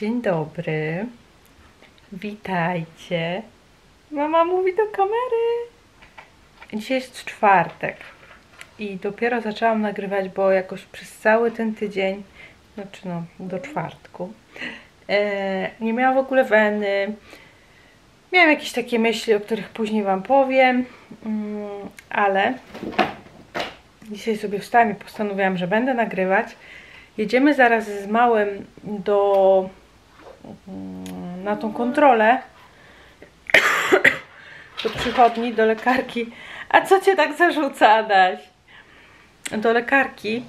Dzień dobry. Witajcie. Mama mówi do kamery. Dzisiaj jest czwartek i dopiero zaczęłam nagrywać, bo jakoś przez cały ten tydzień, znaczy no do czwartku, e, nie miałam w ogóle weny. Miałam jakieś takie myśli, o których później Wam powiem, mm, ale dzisiaj sobie wstałam i postanowiłam, że będę nagrywać. Jedziemy zaraz z małym do na tą kontrolę do przychodni, do lekarki. A co cię tak zarzuca, Adaś? Do lekarki.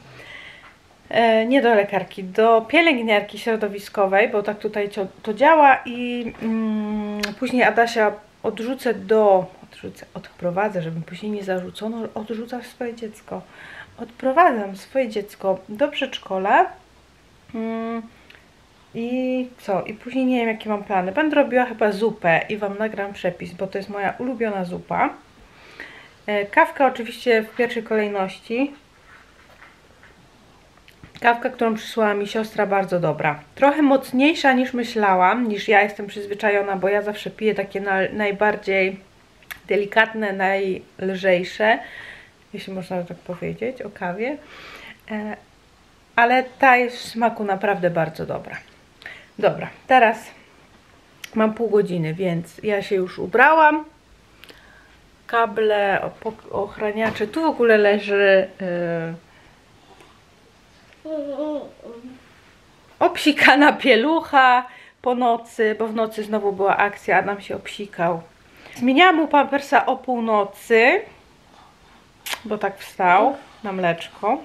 E, nie do lekarki, do pielęgniarki środowiskowej, bo tak tutaj to, działa i mm, później Adasia odrzucę do, odrzucę, odprowadzę, żeby później nie zarzucono, odrzucam swoje dziecko. Odprowadzam swoje dziecko do przedszkola mm, i co? I później nie wiem jakie mam plany. Będę robiła chyba zupę i Wam nagram przepis, bo to jest moja ulubiona zupa. E, Kawka oczywiście w pierwszej kolejności. Kawka, którą przysłała mi siostra, bardzo dobra. Trochę mocniejsza niż myślałam, niż ja jestem przyzwyczajona, bo ja zawsze piję takie na, najbardziej delikatne, najlżejsze, jeśli można tak powiedzieć, o kawie. E, ale ta jest w smaku naprawdę bardzo dobra. Dobra, teraz mam pół godziny, więc ja się już ubrałam. Kable, ochraniacze. Tu w ogóle leży yy, obsikana pielucha po nocy, bo w nocy znowu była akcja, a nam się obsikał. Zmieniałam mu pampersa o północy, bo tak wstał na mleczko.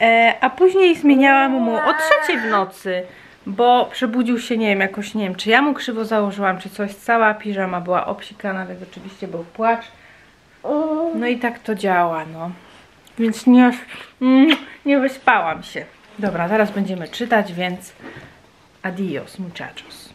E, a później zmieniałam mu o trzeciej w nocy, bo przebudził się, nie wiem, jakoś, nie wiem, czy ja mu krzywo założyłam, czy coś, cała piżama była obsikana, więc oczywiście był płacz. No i tak to działa, no. Więc nie, mm, nie wyspałam się. Dobra, zaraz będziemy czytać, więc adios muchachos.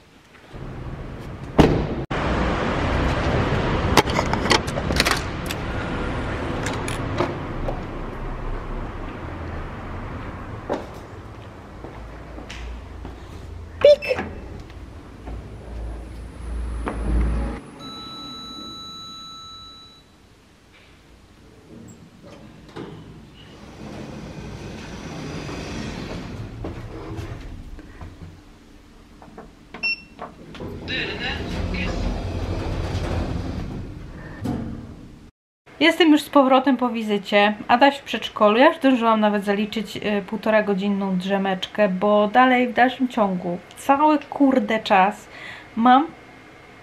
Jestem już z powrotem po wizycie. Adaś w przedszkolu. Ja już zdążyłam nawet zaliczyć y, półtora godzinną drzemeczkę, bo dalej w dalszym ciągu cały kurde czas mam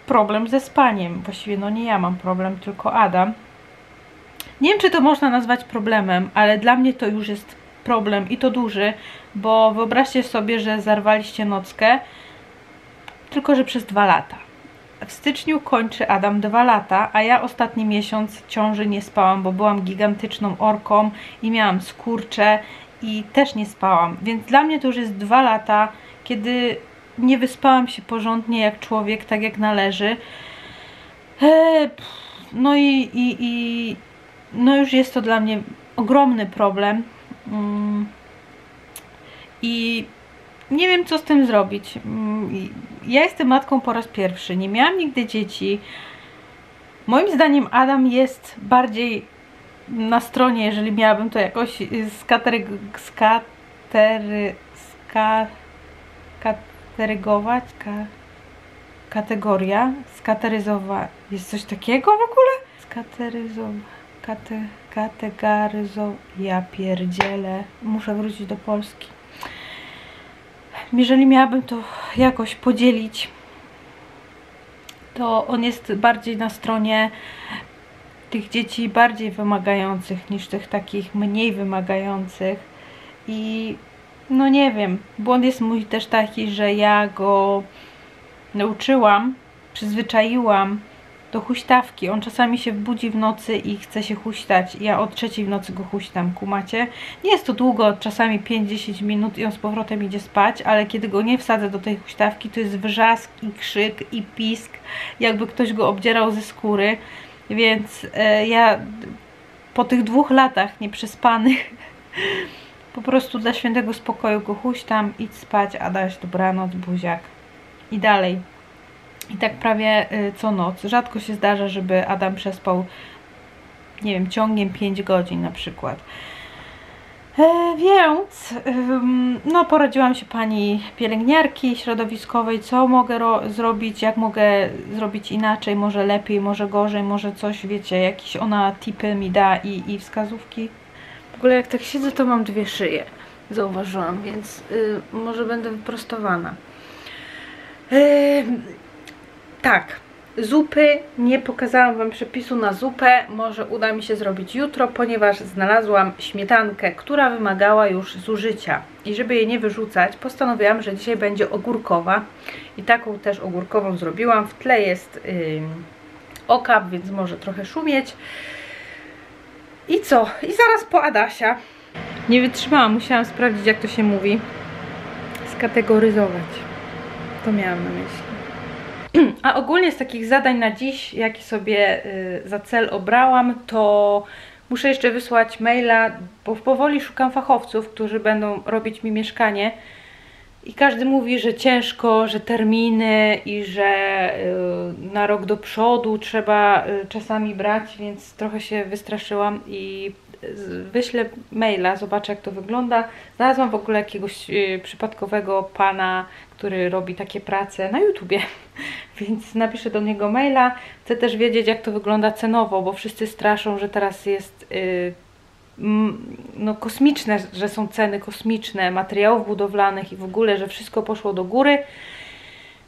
problem ze spaniem. Właściwie no nie ja mam problem, tylko Adam. Nie wiem, czy to można nazwać problemem, ale dla mnie to już jest problem i to duży, bo wyobraźcie sobie, że zarwaliście nockę, tylko że przez dwa lata. W styczniu kończy Adam dwa lata, a ja ostatni miesiąc ciąży nie spałam, bo byłam gigantyczną orką i miałam skurcze i też nie spałam. Więc dla mnie to już jest dwa lata, kiedy nie wyspałam się porządnie jak człowiek, tak jak należy. Eee, no i, i, i no już jest to dla mnie ogromny problem. Mm. I nie wiem, co z tym zrobić. Mm, Ja jestem matką po raz pierwszy. Nie miałam nigdy dzieci. Moim zdaniem Adam jest bardziej na stronie, jeżeli miałabym to jakoś skatery, skatery, ska, katerygować, ka, kategoria, skateryzować. Jest coś takiego w ogóle? Skateryzować, kate, kategoryzować. Ja pierdzielę. Muszę wrócić do Polski jeżeli miałabym to jakoś podzielić, to on jest bardziej na stronie tych dzieci bardziej wymagających niż tych takich mniej wymagających. I no nie wiem, błąd jest mój też taki, że ja go nauczyłam, przyzwyczaiłam do huśtawki. On czasami się budzi w nocy i chce się huśtać. Ja od trzeciej w nocy go huśtam, kumacie. Nie jest to długo, czasami 5-10 minut i on z powrotem idzie spać, ale kiedy go nie wsadzę do tej huśtawki, to jest wrzask i krzyk i pisk, jakby ktoś go obdzierał ze skóry. Więc e, ja po tych dwóch latach nieprzespanych Po prostu dla świętego spokoju go huśtam, idź spać, Adaś, dobranoc, buziak. I dalej. I tak prawie y, co noc. Rzadko się zdarza, żeby Adam przespał, nie wiem, ciągiem 5 godzin na przykład. E, więc ym, no, poradziłam się pani pielęgniarki środowiskowej, co mogę ro- zrobić, jak mogę zrobić inaczej, może lepiej, może gorzej, może coś, wiecie, jakieś ona tipy mi da i, i wskazówki. W ogóle jak tak siedzę, to mam dwie szyje, zauważyłam, więc y, może będę wyprostowana. Ym, tak, zupy. Nie pokazałam Wam przepisu na zupę. Może uda mi się zrobić jutro, ponieważ znalazłam śmietankę, która wymagała już zużycia. I żeby jej nie wyrzucać, postanowiłam, że dzisiaj będzie ogórkowa. I taką też ogórkową zrobiłam. W tle jest yy, okap, więc może trochę szumieć. I co? I zaraz po Adasia. Nie wytrzymałam, musiałam sprawdzić jak to się mówi. Skategoryzować. To miałam na myśli. A ogólnie z takich zadań na dziś, jakie sobie y, za cel obrałam, to muszę jeszcze wysłać maila, bo powoli szukam fachowców, którzy będą robić mi mieszkanie. I każdy mówi, że ciężko, że terminy i że y, na rok do przodu trzeba y, czasami brać, więc trochę się wystraszyłam i wyślę maila, zobaczę jak to wygląda. Znalazłam w ogóle jakiegoś y, przypadkowego pana, który robi takie prace na YouTubie, więc napiszę do niego maila. Chcę też wiedzieć jak to wygląda cenowo, bo wszyscy straszą, że teraz jest y, mm, no, kosmiczne, że są ceny kosmiczne materiałów budowlanych i w ogóle, że wszystko poszło do góry.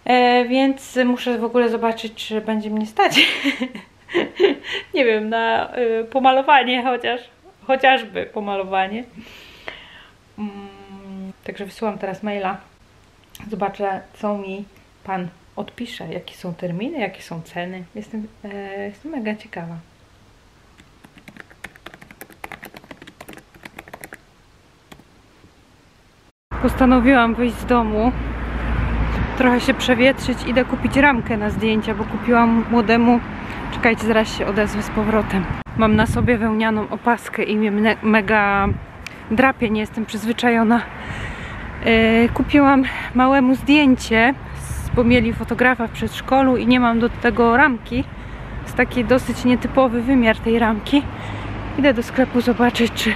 E, więc muszę w ogóle zobaczyć, czy będzie mnie stać. Nie wiem, na y, pomalowanie chociaż, chociażby pomalowanie. Mm, także wysyłam teraz maila. Zobaczę, co mi pan odpisze, jakie są terminy, jakie są ceny. Jestem, e, jestem mega ciekawa. Postanowiłam wyjść z domu, trochę się przewietrzyć. Idę kupić ramkę na zdjęcia, bo kupiłam młodemu. Czekajcie, zaraz się odezwę z powrotem. Mam na sobie wełnianą opaskę i mnie mega drapie, nie jestem przyzwyczajona. E, kupiłam małemu zdjęcie, bo mieli fotografa w przedszkolu i nie mam do tego ramki. Jest taki dosyć nietypowy wymiar tej ramki. Idę do sklepu zobaczyć, czy,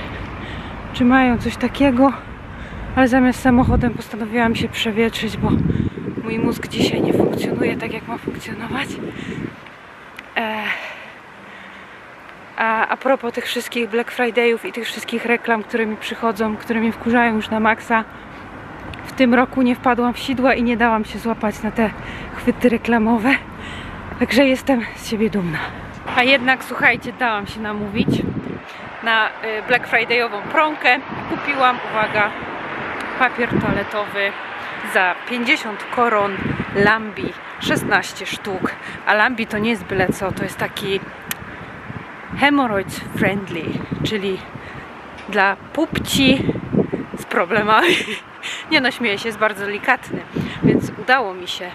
czy mają coś takiego. Ale zamiast samochodem postanowiłam się przewietrzyć, bo mój mózg dzisiaj nie funkcjonuje tak, jak ma funkcjonować. E, a, a propos tych wszystkich Black Friday'ów i tych wszystkich reklam, które mi przychodzą, które mnie wkurzają już na maksa, w tym roku nie wpadłam w sidła i nie dałam się złapać na te chwyty reklamowe. Także jestem z siebie dumna. A jednak, słuchajcie, dałam się namówić na y, Black Friday'ową promkę. Kupiłam, uwaga, papier toaletowy za 50 koron Lambi 16 sztuk. A Lambi to nie jest byle co, to jest taki hemorrhoids friendly, czyli dla pupci z problemami. Nie no, śmieję się, jest bardzo delikatny, więc udało mi się.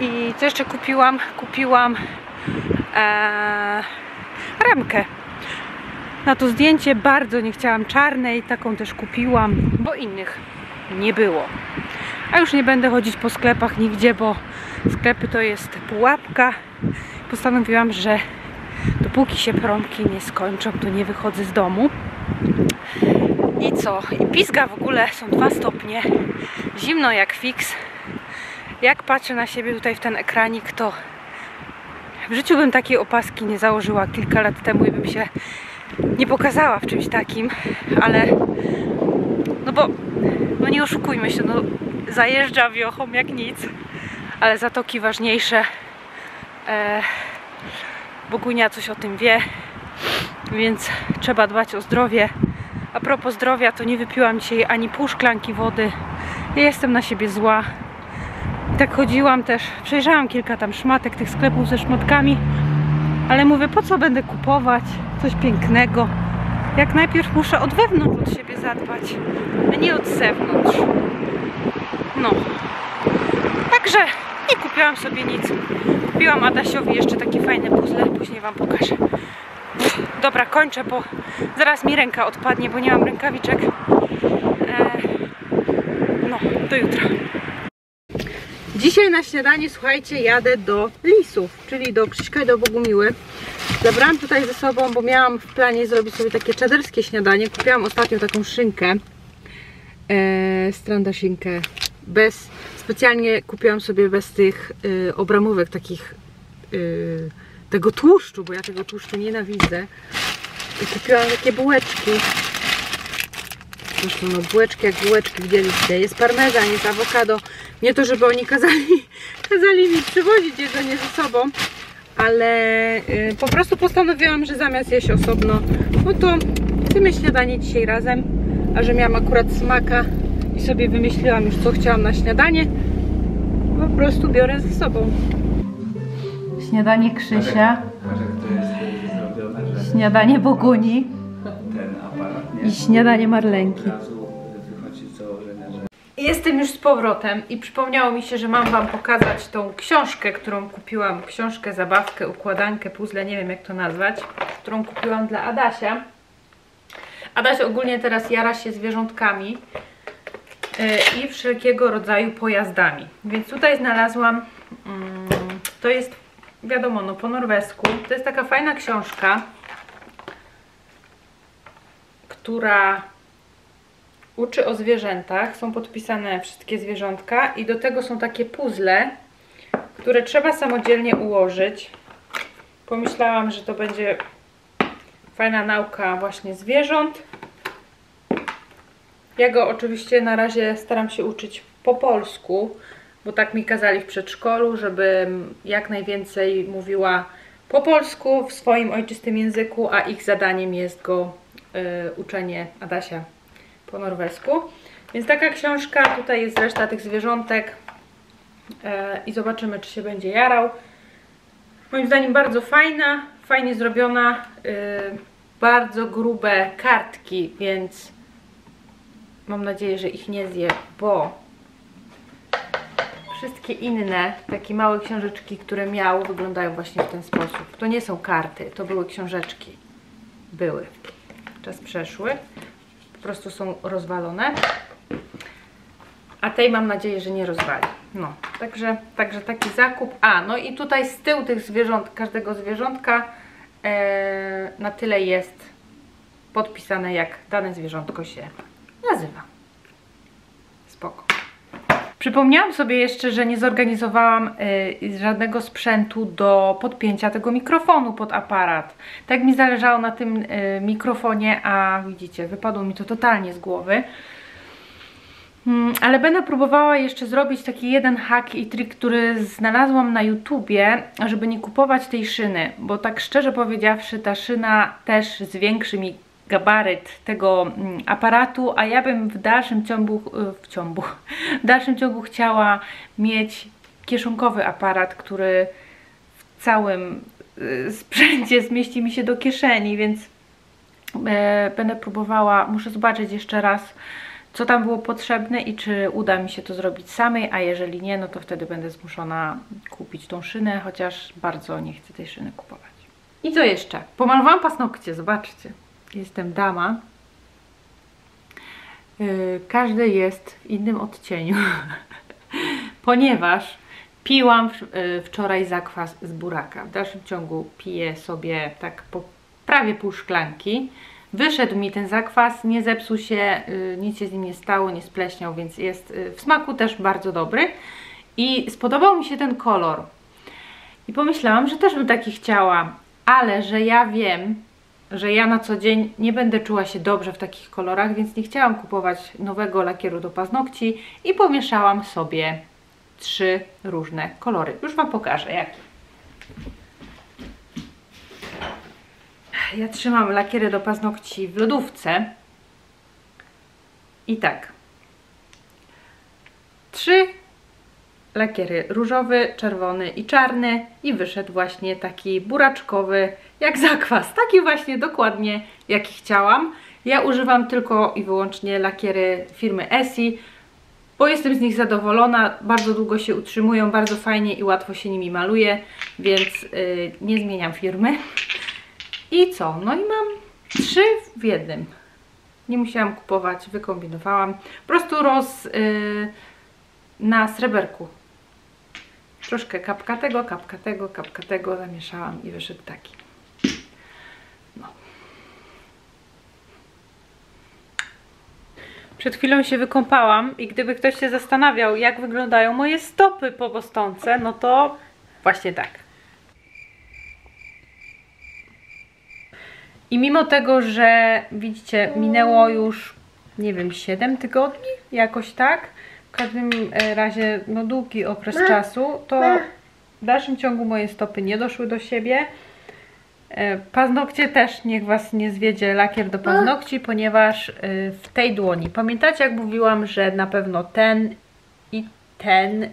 I co jeszcze kupiłam? Kupiłam e, ramkę. Na to zdjęcie bardzo nie chciałam czarnej, taką też kupiłam, bo innych nie było. A już nie będę chodzić po sklepach nigdzie, bo sklepy to jest pułapka. Postanowiłam, że dopóki się promki nie skończą, to nie wychodzę z domu. I co? I pizga w ogóle są dwa stopnie. Zimno jak fix. Jak patrzę na siebie tutaj w ten ekranik, to w życiu bym takiej opaski nie założyła kilka lat temu i bym się nie pokazała w czymś takim, ale no bo no nie oszukujmy się, no zajeżdża wiochą jak nic, ale zatoki ważniejsze. E, Bogunia coś o tym wie, więc trzeba dbać o zdrowie. A propos zdrowia, to nie wypiłam dzisiaj ani pół szklanki wody. Ja jestem na siebie zła. Tak chodziłam też, przejrzałam kilka tam szmatek, tych sklepów ze szmatkami, ale mówię, po co będę kupować coś pięknego, jak najpierw muszę od wewnątrz od siebie zadbać, a nie od zewnątrz. No. Także nie kupiłam sobie nic. Kupiłam Adasiowi jeszcze takie fajne puzzle, później Wam pokażę. Dobra, kończę, bo zaraz mi ręka odpadnie, bo nie mam rękawiczek. E, no, do jutra. Dzisiaj na śniadanie, słuchajcie, jadę do Lisów, czyli do Krzyśka i do Bogumiły. Zabrałam tutaj ze sobą, bo miałam w planie zrobić sobie takie czaderskie śniadanie. Kupiłam ostatnio taką szynkę, e, stranda szynkę, bez, specjalnie kupiłam sobie bez tych e, obramówek takich, e, tego tłuszczu, bo ja tego tłuszczu nienawidzę. I kupiłam takie bułeczki. Zresztą no bułeczki jak bułeczki widzieliście. Jest parmezan, jest awokado. Nie to, żeby oni kazali, kazali mi przywozić jedzenie ze sobą, ale y, po prostu postanowiłam, że zamiast jeść osobno, no to zjemy śniadanie dzisiaj razem, a że miałam akurat smaka i sobie wymyśliłam już co chciałam na śniadanie, po prostu biorę ze sobą. Śniadanie Krzysia, Patrz jak to jest zrobione, że śniadanie Boguni ten aparat nie i śniadanie Marlenki. Jestem już z powrotem i przypomniało mi się, że mam Wam pokazać tą książkę, którą kupiłam, książkę, zabawkę, układankę, puzzle, nie wiem jak to nazwać, którą kupiłam dla Adasia. Adaś ogólnie teraz jara się zwierzątkami i wszelkiego rodzaju pojazdami. Więc tutaj znalazłam, mm, to jest wiadomo, no po norwesku, to jest taka fajna książka, która uczy o zwierzętach. Są podpisane wszystkie zwierzątka i do tego są takie puzzle, które trzeba samodzielnie ułożyć. Pomyślałam, że to będzie fajna nauka właśnie zwierząt. Ja go oczywiście na razie staram się uczyć po polsku, bo tak mi kazali w przedszkolu, żebym jak najwięcej mówiła po polsku w swoim ojczystym języku, a ich zadaniem jest go y, uczenie Adasia po norwesku. Więc taka książka, tutaj jest reszta tych zwierzątek e, i zobaczymy, czy się będzie jarał. Moim zdaniem bardzo fajna, fajnie zrobiona, y, bardzo grube kartki, więc mam nadzieję, że ich nie zje, bo wszystkie inne takie małe książeczki, które miał, wyglądają właśnie w ten sposób. To nie są karty, to były książeczki. Były. Czas przeszły po prostu są rozwalone. A tej mam nadzieję, że nie rozwali. No, także, także taki zakup. A, no i tutaj z tyłu tych zwierząt, każdego zwierzątka e, na tyle jest podpisane, jak dane zwierzątko się nazywa. Spoko. Przypomniałam sobie jeszcze, że nie zorganizowałam y, żadnego sprzętu do podpięcia tego mikrofonu pod aparat. Tak mi zależało na tym y, mikrofonie, a widzicie, wypadło mi to totalnie z głowy. Mm, ale będę próbowała jeszcze zrobić taki jeden hack i trik, który znalazłam na YouTubie, żeby nie kupować tej szyny, bo tak szczerze powiedziawszy, ta szyna też zwiększy mi gabaryt tego mm, aparatu, a ja bym w dalszym ciągu, w ciągu, w dalszym ciągu chciała mieć kieszonkowy aparat, który w całym y, sprzęcie zmieści mi się do kieszeni, więc e, będę próbowała, muszę zobaczyć jeszcze raz, co tam było potrzebne i czy uda mi się to zrobić samej, a jeżeli nie, no to wtedy będę zmuszona kupić tą szynę, chociaż bardzo nie chcę tej szyny kupować. I co jeszcze? Pomalowałam paznokcie, zobaczcie jestem dama. Yy, każdy jest w innym odcieniu, ponieważ piłam yy, wczoraj zakwas z buraka. W dalszym ciągu piję sobie tak po prawie pół szklanki. Wyszedł mi ten zakwas, nie zepsuł się, yy, nic się z nim nie stało, nie spleśniał, więc jest w smaku też bardzo dobry. I spodobał mi się ten kolor. I pomyślałam, że też bym taki chciała, ale że ja wiem, że ja na co dzień nie będę czuła się dobrze w takich kolorach, więc nie chciałam kupować nowego lakieru do paznokci i pomieszałam sobie trzy różne kolory. Już Wam pokażę jakie. Ja trzymam lakiery do paznokci w lodówce i tak. Trzy lakiery różowy, czerwony i czarny i wyszedł właśnie taki buraczkowy jak zakwas, taki właśnie dokładnie jaki chciałam. Ja używam tylko i wyłącznie lakiery firmy Essie, bo jestem z nich zadowolona, bardzo długo się utrzymują, bardzo fajnie i łatwo się nimi maluje, więc yy, nie zmieniam firmy. I co? No i mam trzy w jednym. Nie musiałam kupować, wykombinowałam. Po prostu roz y, na sreberku. Troszkę kapka tego, kapka tego, kapka tego zamieszałam i wyszedł taki. No. Przed chwilą się wykąpałam i gdyby ktoś się zastanawiał, jak wyglądają moje stopy po Bostonce, no to właśnie tak. I mimo tego, że widzicie, minęło już, nie wiem, 7 tygodni, jakoś tak, każdym e, razie no, długi okres czasu, to w dalszym ciągu moje stopy nie doszły do siebie. E, Paznokcie też niech Was nie zwiedzie lakier do paznokci, ponieważ e, w tej dłoni, pamiętacie jak mówiłam, że na pewno ten i ten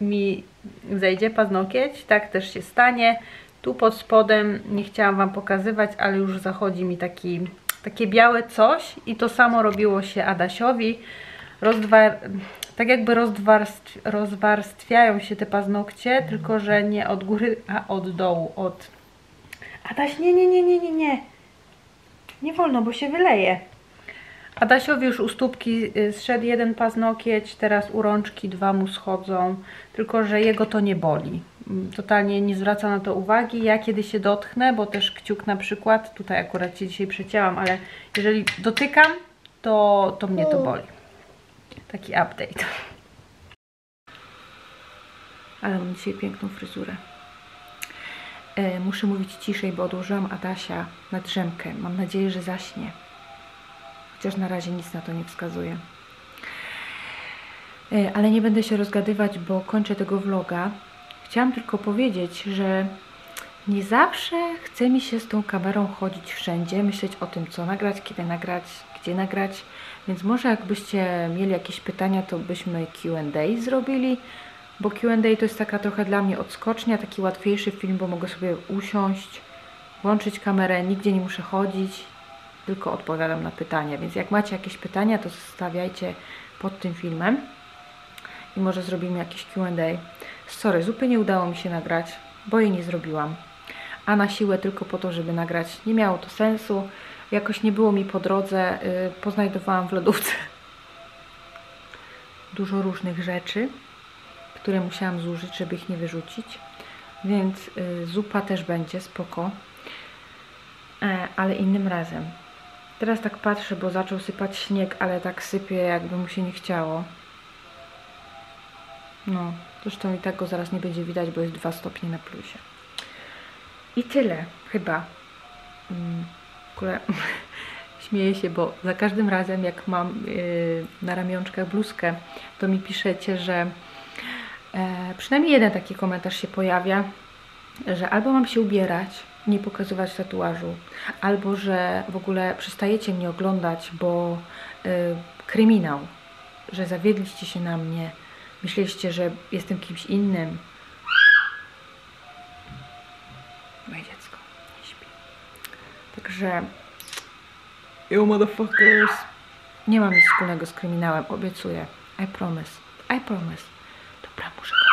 mi zejdzie paznokieć, tak też się stanie. Tu pod spodem nie chciałam Wam pokazywać, ale już zachodzi mi taki, takie białe coś i to samo robiło się Adasiowi. Rozdwar, tak jakby rozwarstw, rozwarstwiają się te paznokcie, tylko że nie od góry, a od dołu, od... Adaś, nie, nie, nie, nie, nie, nie. Nie wolno, bo się wyleje. Adasiowi już u stópki y, zszedł jeden paznokieć, teraz u rączki dwa mu schodzą, tylko że jego to nie boli. Mm, Totalnie nie zwraca na to uwagi. Ja kiedy się dotknę, bo też kciuk na przykład, tutaj akurat się dzisiaj przecięłam, ale jeżeli dotykam, to, to mnie to boli. Taki update. Ale mam dzisiaj piękną fryzurę. E, muszę mówić ciszej, bo odłożyłam Adasia na drzemkę. Mam nadzieję, że zaśnie. Chociaż na razie nic na to nie wskazuje. E, Ale nie będę się rozgadywać, bo kończę tego vloga. Chciałam tylko powiedzieć, że nie zawsze chce mi się z tą kamerą chodzić wszędzie, myśleć o tym, co nagrać, kiedy nagrać, gdzie nagrać. Więc może jakbyście mieli jakieś pytania, to byśmy Q&A zrobili, bo Q&A to jest taka trochę dla mnie odskocznia, taki łatwiejszy film, bo mogę sobie usiąść, włączyć kamerę, nigdzie nie muszę chodzić, tylko odpowiadam na pytania. Więc jak macie jakieś pytania, to zostawiajcie pod tym filmem i może zrobimy jakieś Q&A. Sorry, zupy nie udało mi się nagrać, bo jej nie zrobiłam. A na siłę tylko po to, żeby nagrać, nie miało to sensu. Jakoś nie było mi po drodze, yy, poznajdowałam w lodówce dużo różnych rzeczy, które musiałam zużyć, żeby ich nie wyrzucić. Więc y, zupa też będzie, spoko. E, ale innym razem. Teraz tak patrzę, bo zaczął sypać śnieg, ale tak sypie, jakby mu się nie chciało. No, zresztą i tak go zaraz nie będzie widać, bo jest 2 stopnie na plusie. I tyle, chyba. Mm, w ogóle śmieję się, bo za każdym razem, jak mam yy, na ramionczkach bluzkę, to mi piszecie, że e, przynajmniej jeden taki komentarz się pojawia, że albo mam się ubierać, nie pokazywać tatuażu, albo że w ogóle przestajecie mnie oglądać, bo y, kryminał, że zawiedliście się na mnie, myśleliście, że jestem kimś innym. Także you motherfuckers nie mam nic wspólnego z kryminałem, obiecuję. I promise. I promise. Dobra, muszę moje